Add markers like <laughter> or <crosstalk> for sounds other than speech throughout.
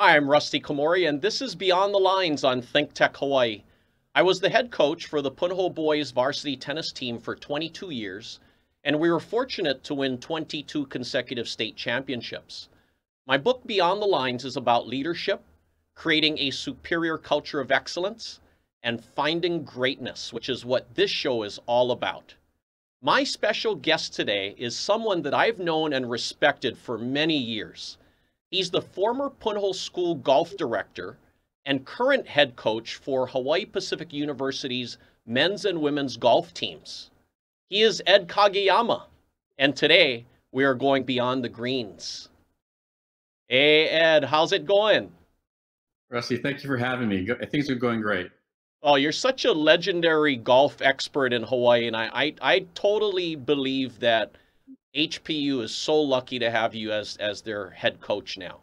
Hi, I'm Rusty Komori, and this is Beyond the Lines on Think Tech Hawaii. I was the head coach for the Punahou Boys varsity tennis team for 22 years, and we were fortunate to win 22 consecutive state championships. My book, Beyond the Lines, is about leadership, creating a superior culture of excellence, and finding greatness, which is what this show is all about. My special guest today is someone that I've known and respected for many years. He's the former Punahou School golf director and current head coach for Hawaii Pacific University's men's and women's golf teams. He is Ed Kageyama, and today we are going beyond the greens. Hey, Ed, how's it going? Rusty, thank you for having me. Things are going great. Oh, you're such a legendary golf expert in Hawaii, and I, I, I totally believe that HPU is so lucky to have you as as their head coach now.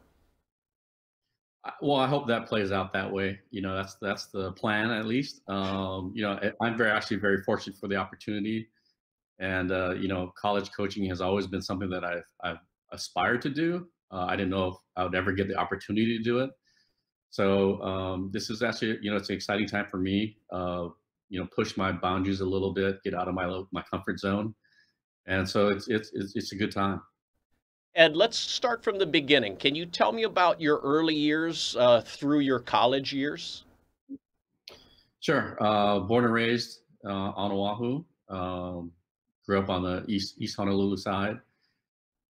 Well, I hope that plays out that way. You know, that's that's the plan at least. Um, you know, I'm very actually very fortunate for the opportunity, and uh, you know, college coaching has always been something that I've I've aspired to do. Uh, I didn't know if I would ever get the opportunity to do it. So um, this is actually, you know, it's an exciting time for me. Uh, you know, push my boundaries a little bit, get out of my my comfort zone, and so it's it's it's, it's a good time. Ed, let's start from the beginning. Can you tell me about your early years uh, through your college years? Sure. Uh, born and raised uh, on Oahu. Um, grew up on the east East Honolulu side,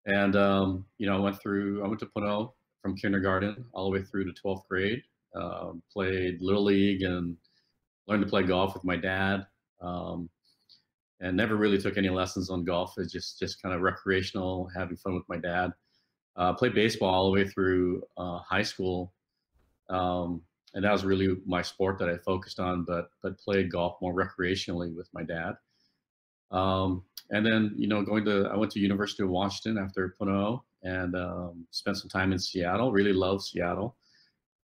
and um, you know, I went through. I went to Punahou from kindergarten all the way through to 12th grade. Um, played little league and learned to play golf with my dad. Um, and never really took any lessons on golf. It's just just kind of recreational, having fun with my dad. Uh, played baseball all the way through uh, high school, um, and that was really my sport that I focused on. But but played golf more recreationally with my dad. Um, and then you know going to I went to University of Washington after Punahou and um, spent some time in Seattle. Really loved Seattle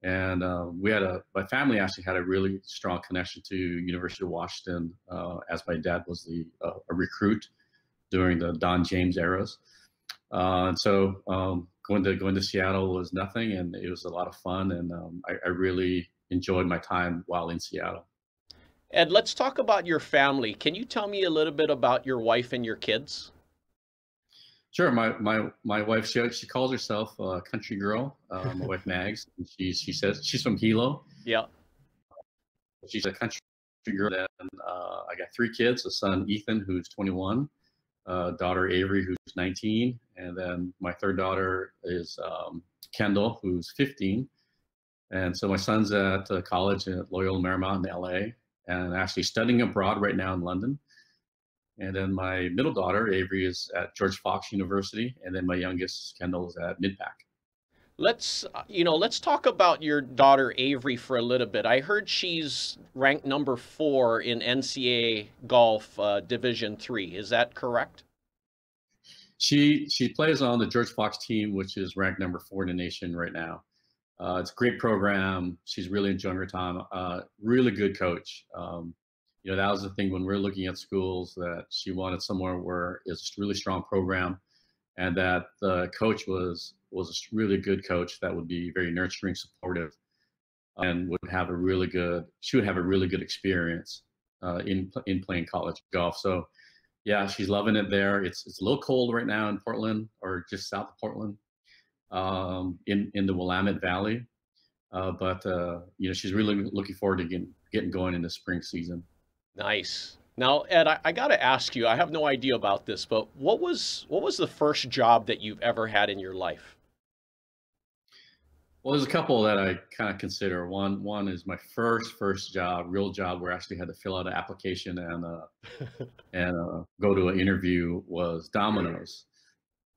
and uh, we had a my family actually had a really strong connection to University of Washington uh, as my dad was the uh, a recruit during the Don James eras, uh, and so um, going to going to Seattle was nothing, and it was a lot of fun, and um, I, I, really enjoyed my time while in Seattle. Ed, let's talk about your family. Can you tell me a little bit about your wife and your kids? Sure. My my my wife she she calls herself a country girl. Uh, my wife <laughs> Mags. she she says she's from Hilo. Yeah. She's a country girl. And uh, I got three kids: a son Ethan, who's 21, a daughter Avery, who's 19, and then my third daughter is um, Kendall, who's 15. And so my son's at uh, college at Loyola Marymount in LA, and actually studying abroad right now in London. And then my middle daughter, Avery, is at George Fox University. And then my youngest, Kendall, is at MidPAC. Let's, uh, you know, let's talk about your daughter, Avery, for a little bit. I heard she's ranked number four in NCAA golf uh, Division three. Is that correct? She she plays on the George Fox team, which is ranked number four in the nation right now. Uh, it's a great program. She's really enjoying her time. Uh, really good coach. Um, you know, that was the thing when we are looking at schools that she wanted somewhere where it's a really strong program and that the coach was was a really good coach that would be very nurturing, supportive, and would have a really good she would have a really good experience uh, in in playing college golf. So yeah, she's loving it there. It's it's a little cold right now in Portland or just south of Portland, um, in in the Willamette Valley. Uh, but uh, you know, she's really looking forward to getting getting going in the spring season. Nice. Now, Ed, I, I got to ask you. I have no idea about this, but what was what was the first job that you've ever had in your life? Well, there's a couple that I kind of consider. One one is my first first job, real job, where I actually had to fill out an application and uh, <laughs> and uh, go to an interview. Was Domino's.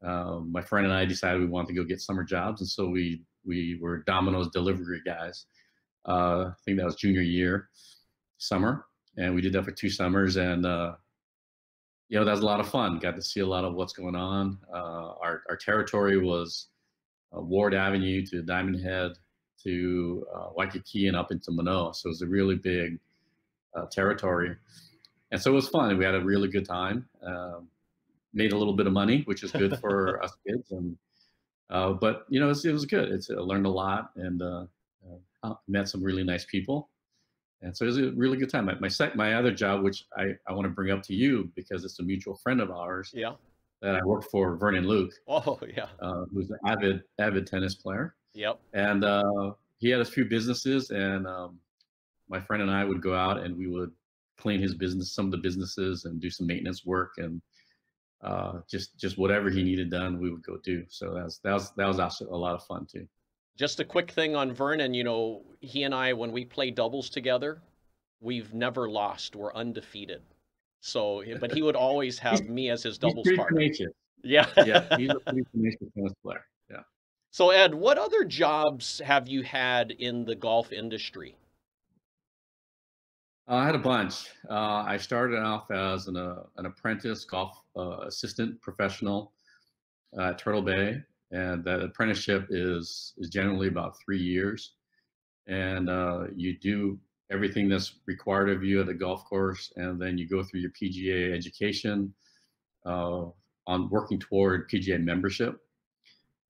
Um, my friend and I decided we wanted to go get summer jobs, and so we we were Domino's delivery guys. Uh, I think that was junior year, summer, and we did that for two summers and uh, you know that was a lot of fun. Got to see a lot of what's going on. Uh, our, our territory was uh, ward avenue to diamond head to uh, waikiki and up into manoa. So it was a really big uh, territory. And so it was fun. We had a really good time. Um, made a little bit of money which is good for <laughs> us kids and Uh, but you know, it was, it was good. It's I learned a lot and uh, uh, met some really nice people, and so it was a really good time. My my, sec- my other job, which I, I want to bring up to you because it's a mutual friend of ours, Yeah. that I worked for, Vernon Luke, <laughs> Oh, yeah. uh, who's an avid avid tennis player, Yep. and uh, he had a few businesses, and um, my friend and I would go out and we would clean his business, some of the businesses, and do some maintenance work and uh, just just whatever he needed done, we would go do. So that was that was that was also a lot of fun too. Just a quick thing on Vernon, you know, he and I, when we play doubles together, we've never lost. We're undefeated. So, but he would <laughs> always have me as his doubles partner. Yeah. Yeah, he's a <laughs> pretty tenacious tennis player. Yeah. So, Ed, what other jobs have you had in the golf industry? Uh, I had a bunch. Uh, I started off as an, uh, an apprentice golf uh, assistant professional at Turtle Bay, and that apprenticeship is is generally about three years, and uh, you do everything that's required of you at the golf course, and then you go through your PGA education uh, on working toward PGA membership.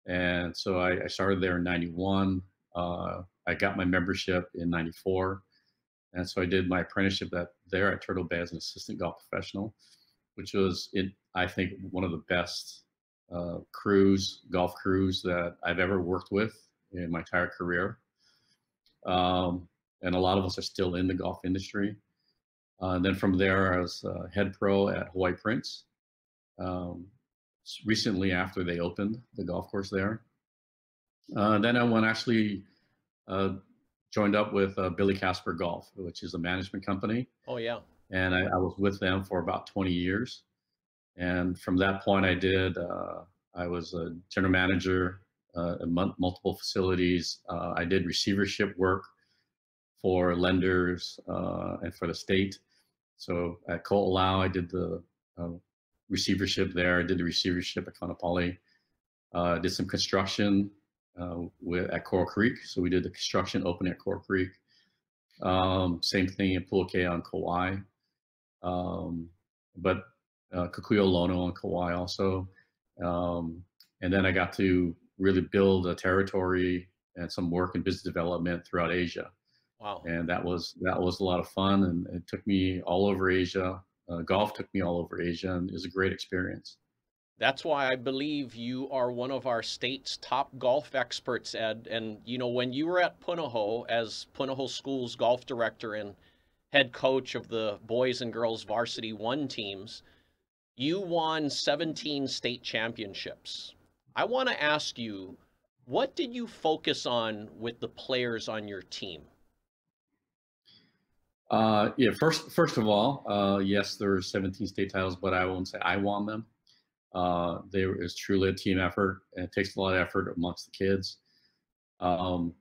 And so I, I started there in '91. Uh, I got my membership in '94 and so I did my apprenticeship there at Turtle Bay as an assistant golf professional, which was, it, I think, one of the best uh, crews, golf crews that I've ever worked with in my entire career. Um, and a lot of us are still in the golf industry. Uh, and then from there, I was uh, head pro at Hawaii Prince. Um, recently, after they opened the golf course there, uh, then I went actually uh, joined up with uh, Billy Casper Golf, which is a management company, Oh, yeah. and I, I was with them for about 20 years. And from that point, I did. Uh, I was a general manager uh, at mul- multiple facilities. Uh, I did receivership work for lenders uh, and for the state. So at Colt I did the uh, receivership there. I did the receivership at Kaanapali. Uh, did some construction uh, with, at Coral Creek. So we did the construction opening at Coral Creek. Um, same thing in Puakea on Kauai. Um, but uh, Kukuiolono on Kauai also. Um, and then I got to really build a territory and some work in business development throughout Asia. Wow. And that was that was a lot of fun, and it took me all over Asia. Uh, golf took me all over Asia, and it was a great experience. That's why I believe you are one of our state's top golf experts, Ed. And, you know, when you were at Punahou as Punahou School's golf director and head coach of the boys and girls varsity one teams, you won 17 state championships. I want to ask you, what did you focus on with the players on your team? Uh, yeah, first first of all, uh, yes, there were 17 state titles, but I won't say I won them. Uh, truly a team effort, and it takes a lot of effort amongst the kids. Um,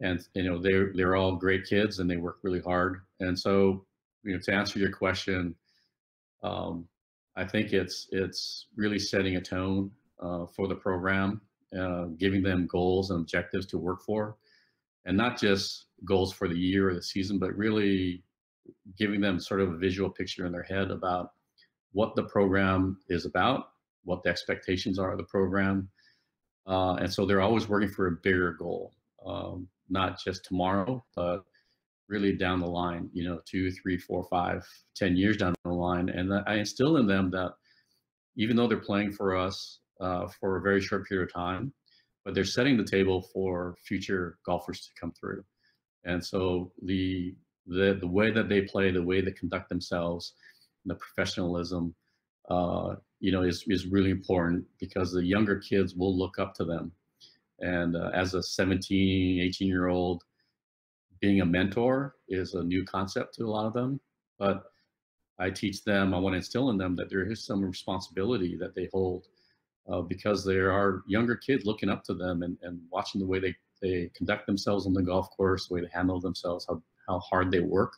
and you know they're they're all great kids, and they work really hard. And so, you know, to answer your question, um, I think it's it's really setting a tone uh, for the program, uh, giving them goals and objectives to work for, and not just goals for the year or the season, but really giving them sort of a visual picture in their head about what the program is about, what the expectations are of the program. Uh, and so they're always working for a bigger goal, um, not just tomorrow, but really down the line, you know, two, three, four, five, ten years down the line. And I instill in them that even though they're playing for us uh, for a very short period of time, but they're setting the table for future golfers to come through. And so the the the way that they play, the way they conduct themselves, the professionalism, uh, you know, is is really important because the younger kids will look up to them. And uh, as a 17, 18 year old, being a mentor is a new concept to a lot of them. But I teach them, I want to instill in them that there is some responsibility that they hold uh, because there are younger kids looking up to them and, and watching the way they, they conduct themselves on the golf course, the way they handle themselves, how, how hard they work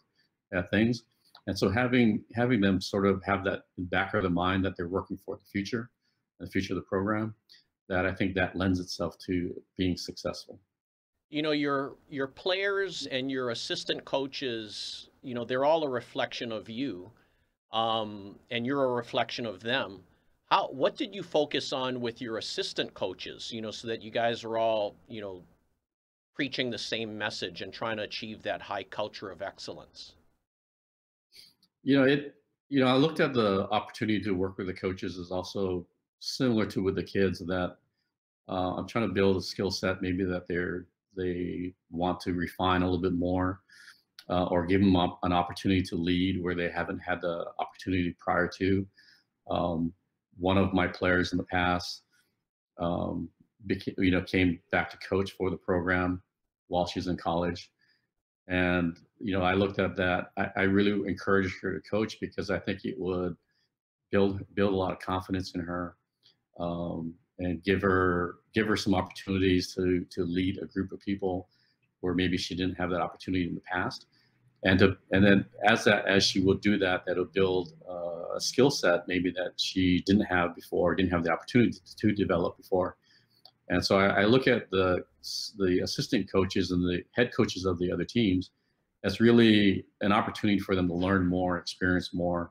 at things. And so having having them sort of have that back of the mind that they're working for the future, the future of the program, that I think that lends itself to being successful. You know, your your players and your assistant coaches, you know, they're all a reflection of you, um, and you're a reflection of them. How what did you focus on with your assistant coaches, you know, so that you guys are all, you know, preaching the same message and trying to achieve that high culture of excellence? You know, it you know, I looked at the opportunity to work with the coaches is also similar to with the kids that uh, I'm trying to build a skill set maybe that they're they want to refine a little bit more uh, or give them op- an opportunity to lead where they haven't had the opportunity prior to. Um, one of my players in the past, um, became, you know, came back to coach for the program while she was in college. And, you know, I looked at that. I, I really encouraged her to coach because I think it would build build a lot of confidence in her um, and give her give her some opportunities to to lead a group of people where maybe she didn't have that opportunity in the past. And to and then as that as she will do that that'll build uh, a skill set maybe that she didn't have before didn't have the opportunity to, to develop before. And so I, I, look at the the assistant coaches and the head coaches of the other teams as really an opportunity for them to learn more experience more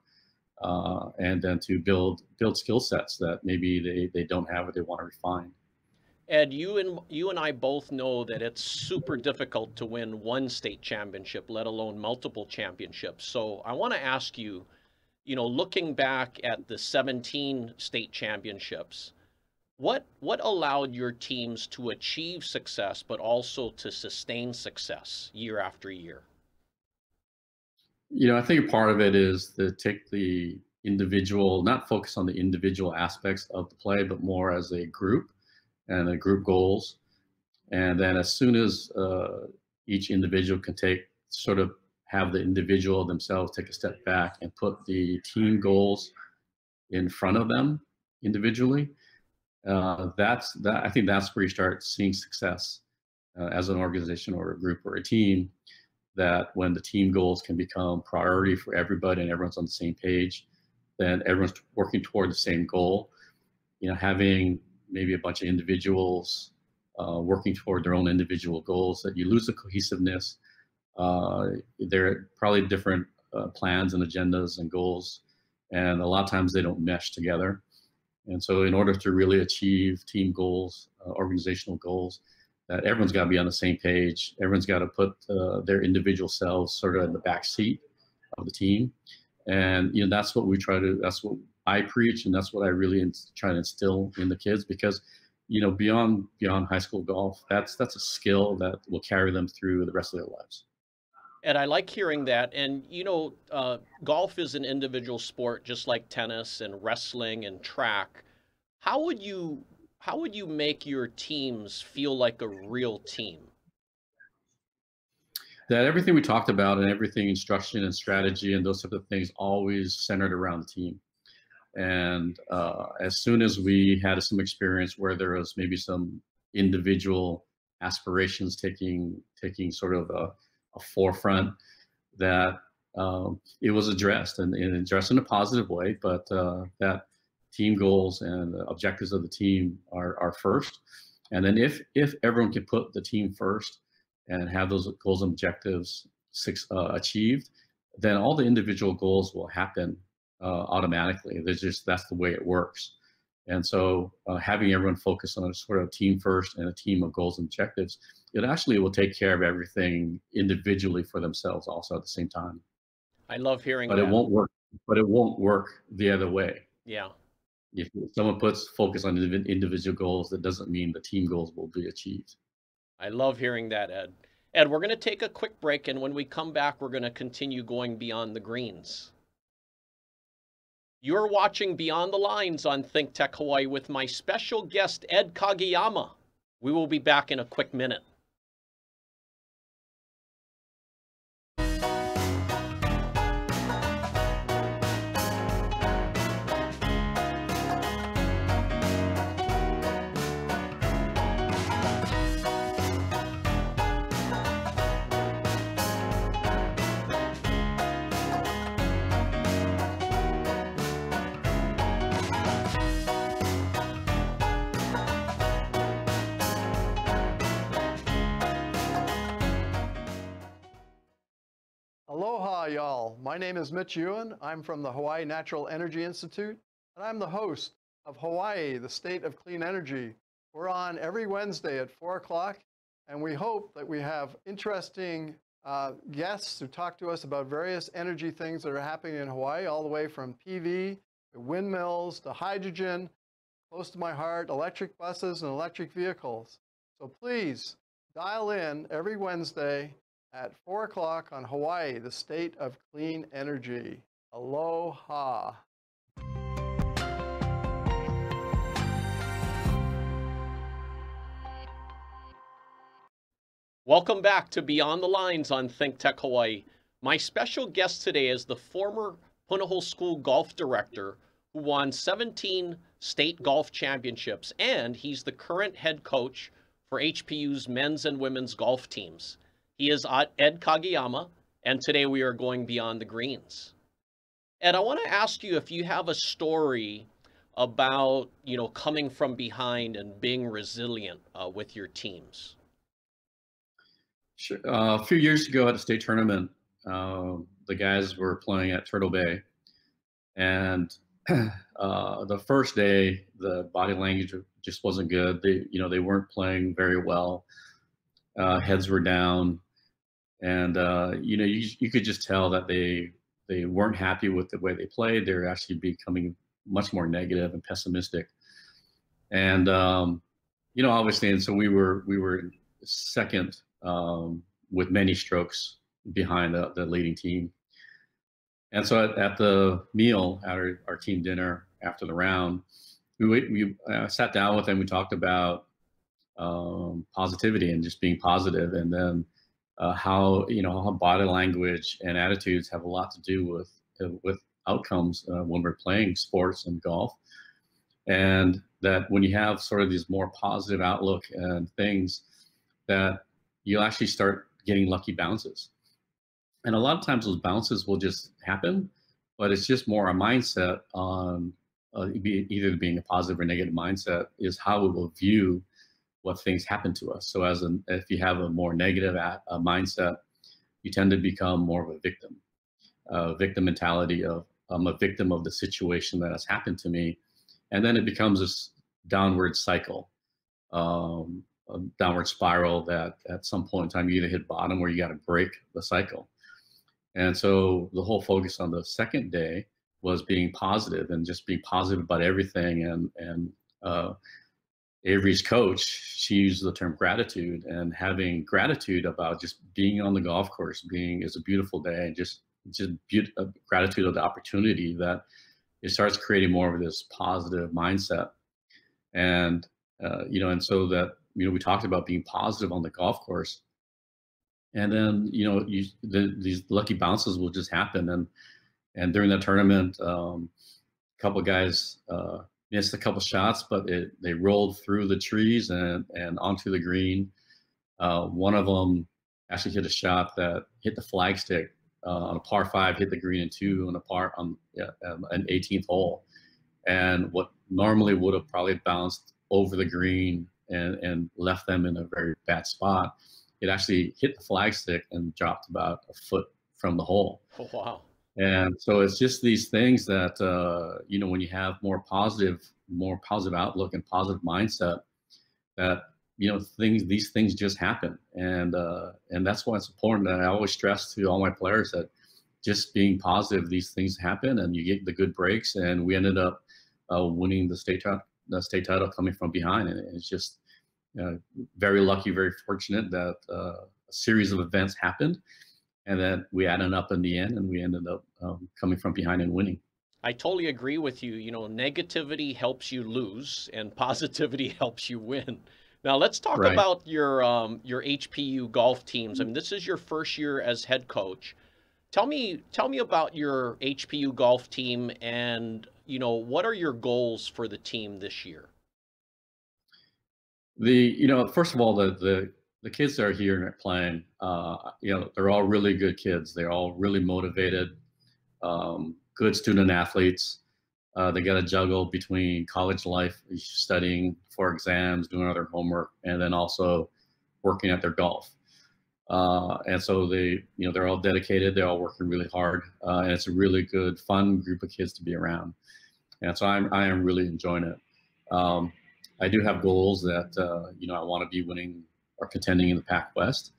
uh, and then to build build skill sets that maybe they, they don't have or they want to refine Ed, you and you and I both know that it's super difficult to win one state championship, let alone multiple championships. So I want to ask you, you know, looking back at the 17 state championships, what what allowed your teams to achieve success but also to sustain success year after year? You know, I think part of it is to take the individual, not focus on the individual aspects of the play, but more as a group and the group goals. And then as soon as uh, each individual can take sort of have the individual themselves take a step back and put the team goals in front of them individually, uh, that's that. I think that's where you start seeing success uh, as an organization or a group or a team. That when the team goals can become priority for everybody and everyone's on the same page, then everyone's working toward the same goal. You know, having maybe a bunch of individuals uh, working toward their own individual goals, that you lose the cohesiveness. Uh, there are probably different uh, plans and agendas and goals, and a lot of times they don't mesh together. And so, in order to really achieve team goals, uh, organizational goals, that everyone's got to be on the same page. Everyone's got to put uh, their individual selves sort of in the back seat of the team, and you know that's what we try to. That's what I preach, and that's what I really try to instill in the kids because, you know, beyond beyond high school golf, that's that's a skill that will carry them through the rest of their lives. And I like hearing that. And you know, uh, golf is an individual sport, just like tennis and wrestling and track. How would you how would you make your teams feel like a real team? That everything we talked about and everything instruction and strategy and those type of things always centered around the team. And uh, as soon as we had some experience where there was maybe some individual aspirations taking taking sort of a, a forefront, that um, it was addressed and, and, addressed in a positive way, but uh, that team goals and objectives of the team are, are first. And then if if everyone can put the team first and have those goals and objectives six, uh, achieved, then all the individual goals will happen uh, automatically. There's just that's the way it works. And so uh, having everyone focus on a sort of team first and a team of goals and objectives, it actually will take care of everything individually for themselves also at the same time. I love hearing but that. it won't work. But it won't work the other way. Yeah. If someone puts focus on individual goals, that doesn't mean the team goals will be achieved. I love hearing that, Ed. Ed, we're going to take a quick break, and when we come back, we're going to continue going beyond the greens. You're watching Beyond the Lines on Think Tech Hawaii with my special guest, Ed Kageyama. We will be back in a quick minute. Y'all. My name is Mitch Ewan. I'm from the Hawaii Natural Energy Institute, and I'm the host of Hawaii, the state of clean energy. We're on every Wednesday at 4 o'clock, and we hope that we have interesting uh, guests who talk to us about various energy things that are happening in Hawaii, all the way from PV to windmills to hydrogen, close to my heart, electric buses and electric vehicles. So please dial in every Wednesday at 4 o'clock on Hawaii, the state of clean energy. Aloha. Welcome back to Beyond the Lines on Think Tech Hawaii. My special guest today is the former Punahou School golf director who won 17 state golf championships, and he's the current head coach for HPU's men's and women's golf teams. He is Ed Kageyama, and today we are going beyond the greens. Ed, I want to ask you if you have a story about, you know, coming from behind and being resilient uh, with your teams. Sure. Uh, a few years ago at a state tournament, uh, the guys were playing at Turtle Bay, and <clears throat> uh, the first day the body language just wasn't good. They, you know, they weren't playing very well. Uh, heads were down, and uh, you know, you you could just tell that they they weren't happy with the way they played. They were actually becoming much more negative and pessimistic, and um, you know, obviously, and so we were we were second um, with many strokes behind the, the leading team. And so at, at the meal, at our, our, team dinner after the round, we, we uh, sat down with them. We talked about um, positivity and just being positive, and then uh, how you know how body language and attitudes have a lot to do with uh, with outcomes uh, when we're playing sports and golf, and that when you have sort of these more positive outlook and things, that you'll actually start getting lucky bounces. And a lot of times those bounces will just happen, but it's just more a mindset on uh, either being a positive or negative mindset is how we will view what things happen to us. So as an, if you have a more negative a, a mindset, you tend to become more of a victim, victim mentality of I'm a victim of the situation that has happened to me. And then it becomes this downward cycle. Um, a downward spiral that at some point in time you either hit bottom or you got to break the cycle. And so the whole focus on the second day was being positive and just being positive about everything. And and uh, Avery's coach, she used the term gratitude and having gratitude about just being on the golf course, being is a beautiful day, and just just be- uh, gratitude of the opportunity that it starts creating more of this positive mindset. And uh, you know, and so that you know, we talked about being positive on the golf course. And then, you know, you, the, these lucky bounces will just happen. And, and during that tournament, um, a couple guys uh, missed a couple shots, but it, they rolled through the trees and, and onto the green. Uh, one of them actually hit a shot that hit the flagstick uh, on a par five, hit the green in two on a par on yeah, um, an 18th hole. And what normally would have probably bounced over the green and, and left them in a very bad spot. It actually hit the flagstick and dropped about a foot from the hole. Oh, wow. And so it's just these things that, uh, you know, when you have more positive, more positive outlook and positive mindset, that, you know, things, these things just happen. And, uh, and that's why it's important that I always stress to all my players that just being positive, these things happen and you get the good breaks. And we ended up uh, winning the state title the state title coming from behind. And it's just uh, very lucky, very fortunate that uh, a series of events happened and that we added up in the end and we ended up um, coming from behind and winning. I totally agree with you. You know, negativity helps you lose and <laughs> positivity helps you win. Now let's talk right. about your um, your HPU golf teams. I mean, this is your first year as head coach. Tell me tell me about your HPU golf team and you know, what are your goals for the team this year? The, you know, first of all, the, the, the kids that are here and playing, uh, you know, they're all really good kids. They're all really motivated, um, good student athletes. Uh, they got to juggle between college life, studying for exams, doing other homework, and then also working at their golf. Uh, and so they, you know, they're all dedicated. They're all working really hard, uh, and it's a really good, fun group of kids to be around. and so I'm I am really enjoying it. Um, I do have goals that uh, you know I want to be winning or contending in the Pac West.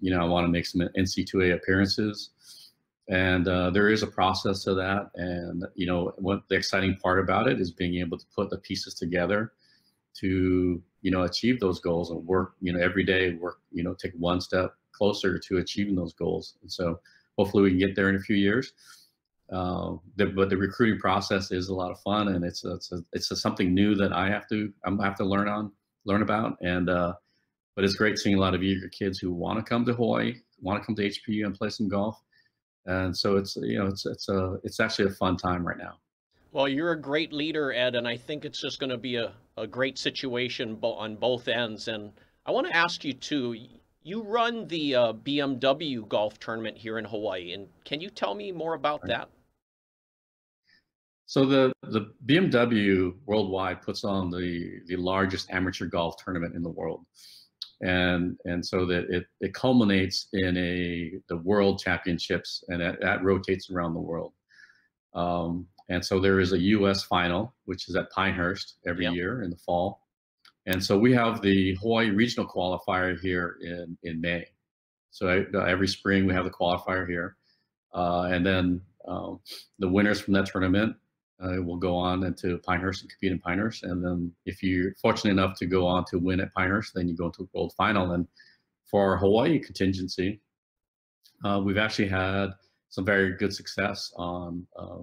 You know I want to make some NC2A appearances, and uh, there is a process to that. And you know what the exciting part about it is being able to put the pieces together to you know achieve those goals and work you know every day work you know take one step closer to achieving those goals. And so hopefully we can get there in a few years. Uh, the, but the recruiting process is a lot of fun, and it's a, it's a, it's a something new that I have to I have to learn on learn about. And uh, but it's great seeing a lot of eager kids who want to come to Hawaii, want to come to HPU and play some golf. And so it's you know it's it's a it's actually a fun time right now. Well, you're a great leader, Ed, and I think it's just going to be a, a great situation on both ends. And I want to ask you too. You run the uh, BMW golf tournament here in Hawaii, and can you tell me more about that? So the the BMW worldwide puts on the the largest amateur golf tournament in the world, and and so that it it culminates in a the World Championships, and that, that rotates around the world. Um, and so there is a U.S. final, which is at Pinehurst every yep. year in the fall, and so we have the Hawaii Regional Qualifier here in in May. So every spring we have the qualifier here, uh, and then um, the winners from that tournament uh, will go on into Pinehurst and compete in Pinehurst. And then if you're fortunate enough to go on to win at Pinehurst, then you go into the world final. And for our Hawaii contingency, uh, we've actually had some very good success on uh,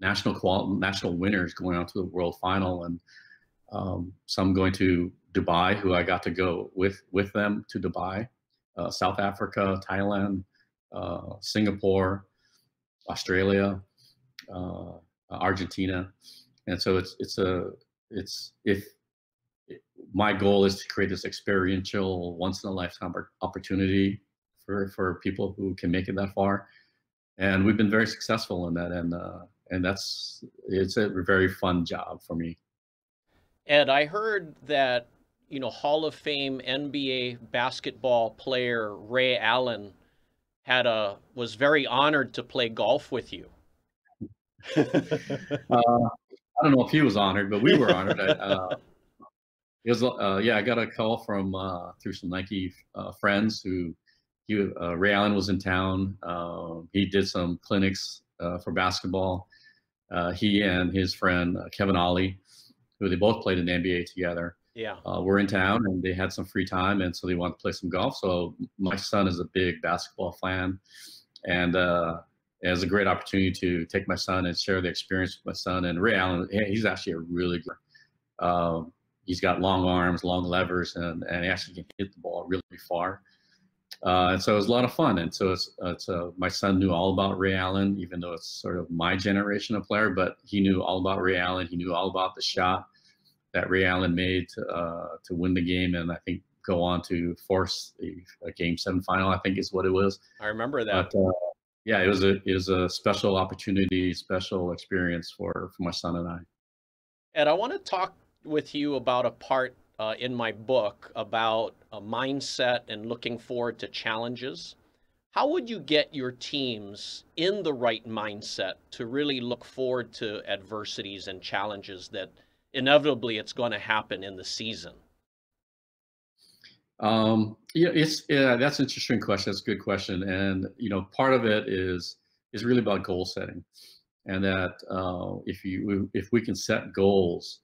national qual- national winners going on to the world final, and um, some going to Dubai, who I got to go with with them to Dubai, uh, South Africa, Thailand, uh, Singapore, Australia. Uh, Argentina, and so it's it's a it's if my goal is to create this experiential once in a lifetime opportunity for for people who can make it that far, and we've been very successful in that, and uh, and that's it's a very fun job for me. Ed, I heard that you know Hall of Fame NBA basketball player Ray Allen had a was very honored to play golf with you. <laughs> uh, I don't know if he was honored, but we were honored. uh, it was, uh, yeah, I got a call from uh, through some Nike uh, friends who he, uh, Ray Allen was in town. he did some clinics for basketball. he and his friend Kevin Ollie, who they both played in the NBA together. Yeah, were in town and they had some free time, and so they wanted to play some golf. So my son is a big basketball fan, and it was a great opportunity to take my son and share the experience with my son. And Ray Allen, he's actually a really good. Um, he's got long arms, long levers, and, and he actually can hit the ball really far. Uh, and so it was a lot of fun. And so it's, it's uh, my son knew all about Ray Allen, even though it's sort of my generation of player, but he knew all about Ray Allen. He knew all about the shot that Ray Allen made to, uh, to win the game. And I think go on to force a, a, game seven final, I think is what it was. I remember that. But, uh, yeah, it was a it was a special opportunity, special experience for for my son and I. And I want to talk with you about a part uh, in my book about a mindset and looking forward to challenges. How would you get your teams in the right mindset to really look forward to adversities and challenges that inevitably it's going to happen in the season? Um, yeah, it's yeah, that's an interesting question. That's a good question, and you know, part of it is is really about goal setting, and that uh, if you if we can set goals,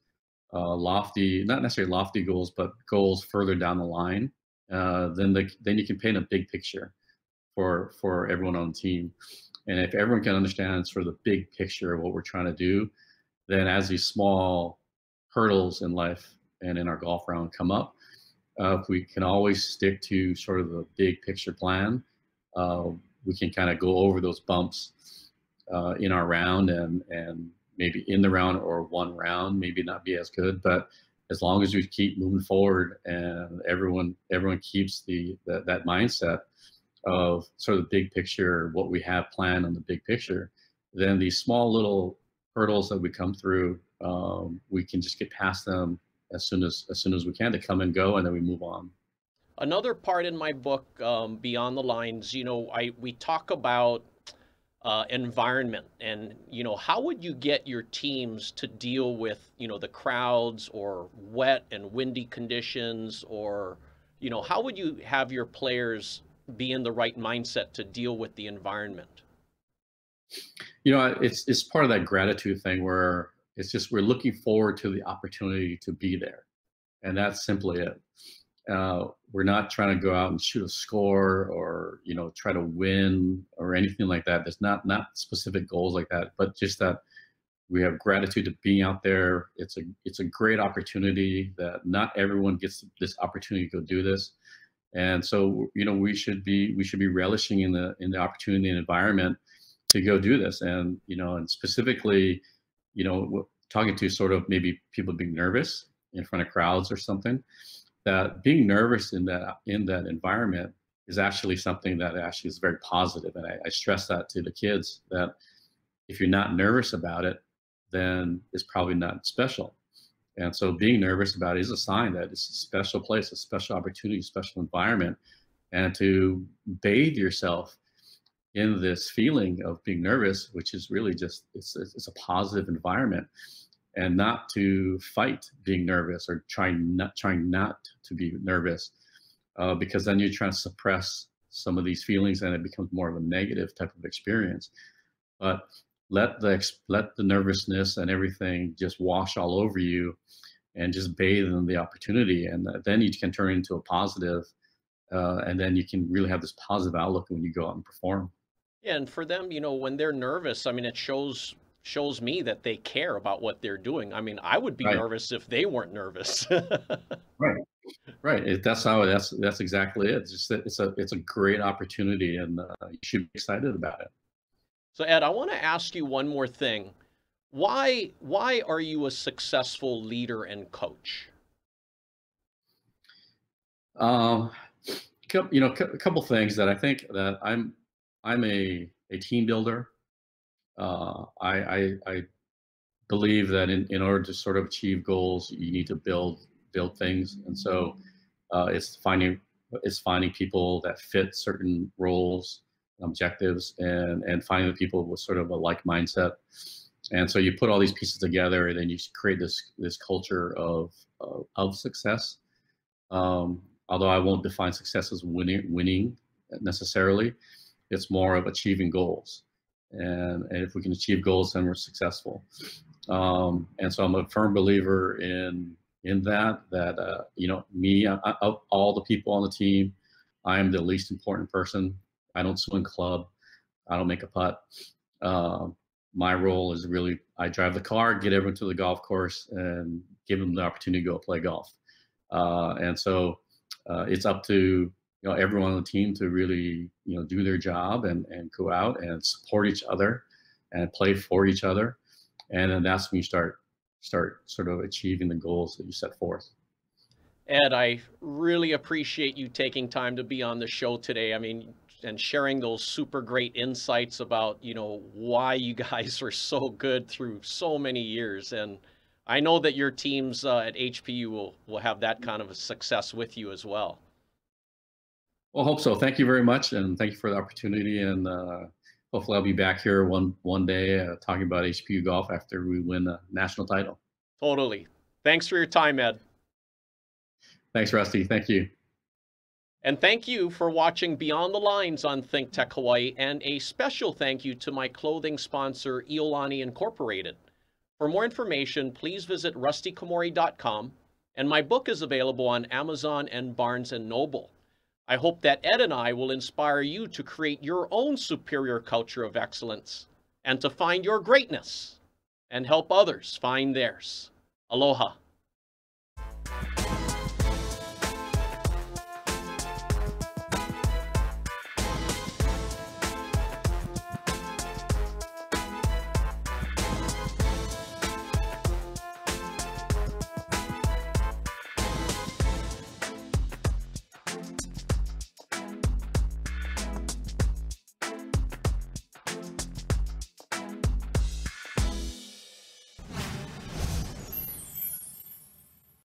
uh, lofty, not necessarily lofty goals, but goals further down the line, uh, then the then you can paint a big picture for for everyone on the team, and if everyone can understand sort of the big picture of what we're trying to do, then as these small hurdles in life and in our golf round come up if we can always stick to sort of the big picture plan, uh, we can kind of go over those bumps uh, in our round and and maybe in the round or one round, maybe not be as good, but as long as we keep moving forward and everyone everyone keeps the that, that mindset of sort of the big picture, what we have planned on the big picture, then these small little hurdles that we come through, um, we can just get past them as soon as as soon as we can to come and go, and then we move on. Another part in my book, um, Beyond the Lines, you know, I we talk about uh, environment and you know how would you get your teams to deal with you know the crowds or wet and windy conditions or you know how would you have your players be in the right mindset to deal with the environment you know it's it's part of that gratitude thing where it's just we're looking forward to the opportunity to be there and that's simply it uh, we're not trying to go out and shoot a score or you know try to win or anything like that. There's not not specific goals like that, but just that we have gratitude to being out there. It's a it's a great opportunity that not everyone gets this opportunity to go do this, and so you know we should be we should be relishing in the in the opportunity and environment to go do this. And you know, and specifically, you know, talking to sort of maybe people being nervous in front of crowds or something that being nervous in that in that environment is actually something that actually is very positive. And I, I stress that to the kids that if you're not nervous about it, then it's probably not special. And so being nervous about it is a sign that it's a special place, a special opportunity, a special environment. And to bathe yourself in this feeling of being nervous, which is really just, it's, it's a positive environment and not to fight being nervous or trying not trying not to be nervous uh, because then you're trying to suppress some of these feelings and it becomes more of a negative type of experience. But let the let the nervousness and everything just wash all over you and just bathe in the opportunity and then you can turn into a positive, uh, and then you can really have this positive outlook when you go out and perform yeah, and for them you know when they're nervous i mean it shows shows me that they care about what they're doing. I mean, I would be right. nervous if they weren't nervous. <laughs> right, right. That's how. That's that's exactly it. It's just that it's a it's a great opportunity, and uh, you should be excited about it. So, Ed, I want to ask you one more thing. Why why are you a successful leader and coach? Um, you know, a couple things that I think that I'm I'm a a team builder uh, I, I, I, believe that in, in order to sort of achieve goals, you need to build build things, and so uh, it's finding it's finding people that fit certain roles, objectives, and and finding the people with sort of a like mindset. And so you put all these pieces together, and then you create this this culture of of, of success. Um, although I won't define success as winning winning necessarily, it's more of achieving goals and, and if we can achieve goals, then we're successful. Um, and so I'm a firm believer in in that that uh, you know me I, of all the people on the team, I am the least important person. I don't swing club, I don't make a putt. Uh, my role is really I drive the car, get everyone to the golf course, and give them the opportunity to go play golf. Uh, and so uh, it's up to you know everyone on the team to really you know do their job and and go out and support each other and play for each other. And then that's when you start start sort of achieving the goals that you set forth. Ed i really appreciate you taking time to be on the show today. I mean and sharing those super great insights about you know why you <laughs> guys are so good through so many years. And i know that your teams uh, at hpu will will have that kind of a success with you as well well, hope so. Thank you very much, and thank you for the opportunity. And uh, hopefully, I'll be back here one one day uh, talking about HPU golf after we win a national title. Totally. Thanks for your time, Ed. Thanks, Rusty. Thank you. And thank you for watching Beyond the Lines on Think Tech Hawaii, and a special thank you to my clothing sponsor, Iolani Incorporated. For more information, please visit rustykomori.com, and my book is available on Amazon and Barnes & Noble. I hope that Ed and I will inspire you to create your own superior culture of excellence and to find your greatness and help others find theirs. Aloha.